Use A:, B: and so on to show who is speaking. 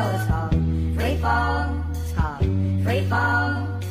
A: well, it's called free fall. It's called free fall.